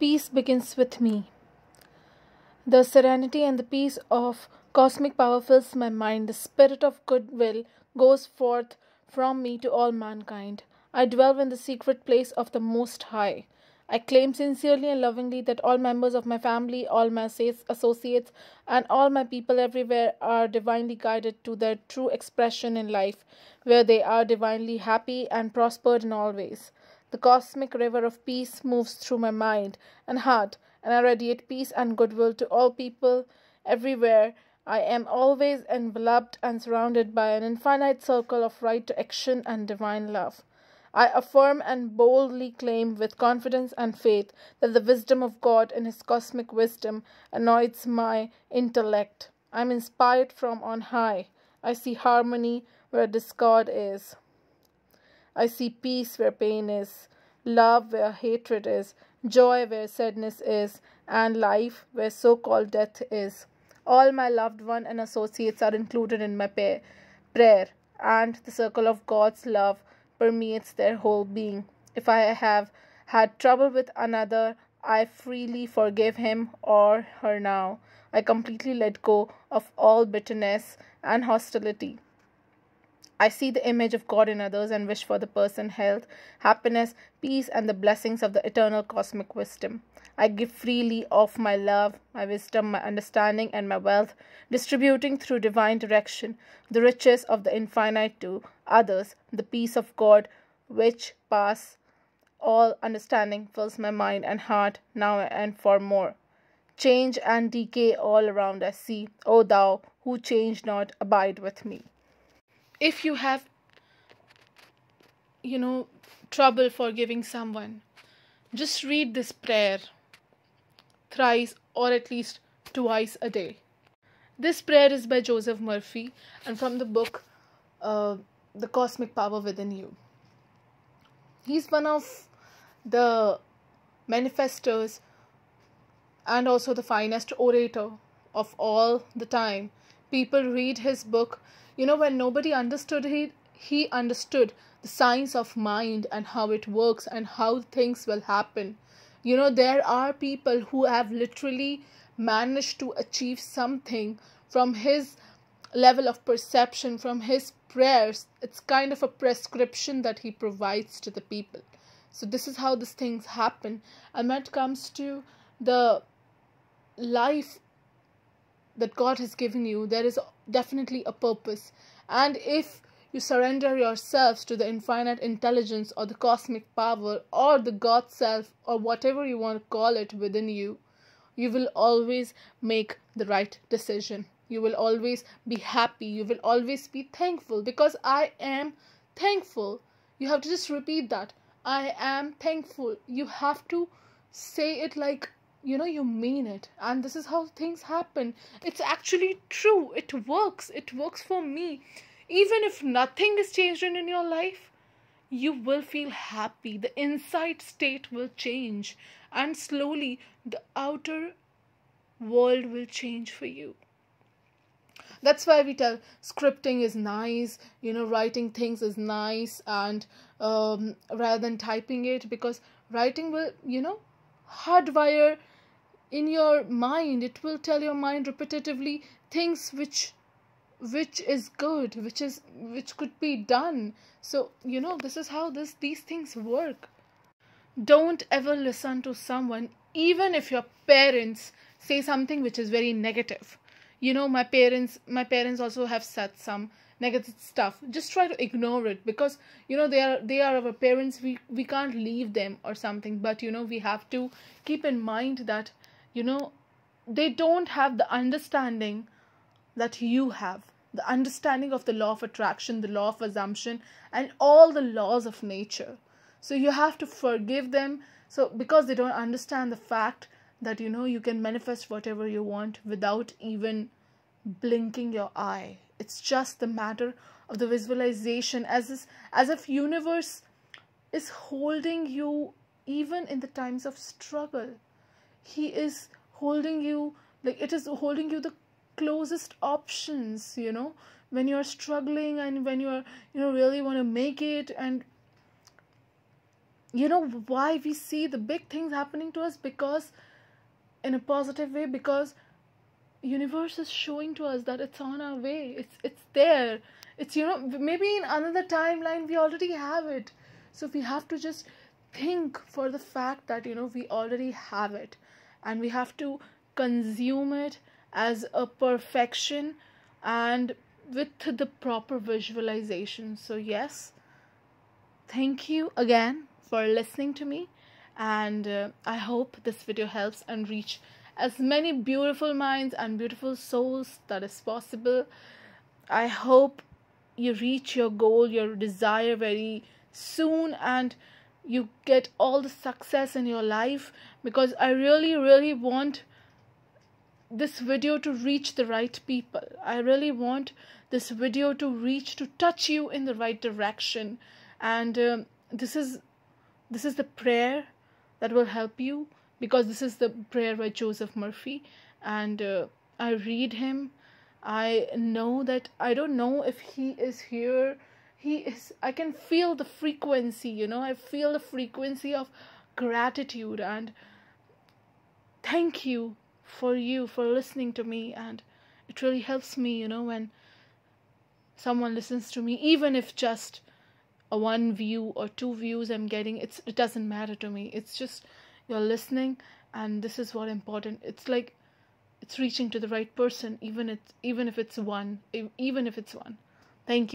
Peace begins with me. The serenity and the peace of cosmic power fills my mind. The spirit of goodwill goes forth from me to all mankind. I dwell in the secret place of the Most High. I claim sincerely and lovingly that all members of my family, all my associates, and all my people everywhere are divinely guided to their true expression in life, where they are divinely happy and prospered in all ways. The cosmic river of peace moves through my mind and heart, and I radiate peace and goodwill to all people everywhere. I am always enveloped and surrounded by an infinite circle of right to action and divine love. I affirm and boldly claim with confidence and faith that the wisdom of God in His cosmic wisdom anoints my intellect. I am inspired from on high. I see harmony where discord is. I see peace where pain is, love where hatred is, joy where sadness is, and life where so called death is. All my loved one and associates are included in my prayer, and the circle of God's love permeates their whole being. If I have had trouble with another, I freely forgive him or her now. I completely let go of all bitterness and hostility. I see the image of God in others and wish for the person health, happiness, peace, and the blessings of the eternal cosmic wisdom. I give freely of my love, my wisdom, my understanding, and my wealth, distributing through divine direction the riches of the infinite to others. The peace of God, which pass all understanding, fills my mind and heart now and for more. Change and decay all around I see. O thou who change not, abide with me. If you have, you know, trouble forgiving someone, just read this prayer thrice or at least twice a day. This prayer is by Joseph Murphy and from the book uh, The Cosmic Power Within You. He's one of the manifestors and also the finest orator of all the time. People read his book. You know, when nobody understood it, he understood the science of mind and how it works and how things will happen. You know there are people who have literally managed to achieve something from his level of perception from his prayers. It's kind of a prescription that he provides to the people. So this is how these things happen. And when it comes to the life that god has given you there is definitely a purpose and if you surrender yourselves to the infinite intelligence or the cosmic power or the God self or whatever you want to call it within you, you will always make the right decision. You will always be happy. You will always be thankful because I am thankful. You have to just repeat that. I am thankful. You have to say it like you know you mean it. And this is how things happen. It's actually true. It works. It works for me. Even if nothing is changed in your life, you will feel happy. The inside state will change, and slowly the outer world will change for you. That's why we tell scripting is nice, you know, writing things is nice, and um, rather than typing it, because writing will, you know, hardwire in your mind, it will tell your mind repetitively things which which is good which is which could be done. So you know this is how this these things work. Don't ever listen to someone even if your parents say something which is very negative. You know my parents my parents also have said some negative stuff. Just try to ignore it because you know they are they are our parents. We we can't leave them or something. But you know we have to keep in mind that you know they don't have the understanding that you have the understanding of the law of attraction, the law of assumption, and all the laws of nature. So you have to forgive them. So because they don't understand the fact that you know you can manifest whatever you want without even blinking your eye. It's just the matter of the visualization as is, as if universe is holding you even in the times of struggle. He is holding you like it is holding you the closest options you know? When you're struggling and when you're you know really want to make it and you know why we see the big things happening to us because in a positive way because universe is showing to us that it's on our way it's it's there. It's you know maybe in another timeline we already have it. So we have to just think for the fact that you know we already have it and we have to consume it as a perfection and with the proper visualization. So yes thank you again for listening to me. And uh, i hope this video helps and reach as many beautiful minds and beautiful souls that is possible. I hope you reach your goal your desire very soon. And you get all the success in your life because i really really want this video to reach the right people. I really want this video to reach to touch you in the right direction. And um, this is this is the prayer that will help you because this is the prayer by Joseph Murphy. And uh, I read him. I know that I don't know if he is here he is I can feel the frequency you know I feel the frequency of gratitude and thank you for you for listening to me. And it really helps me you know when someone listens to me even if just a one view or two views i'm getting it's it doesn't matter to me. It's just you're listening and this is what important. It's like it's reaching to the right person even it even if it's one even if it's one. Thank you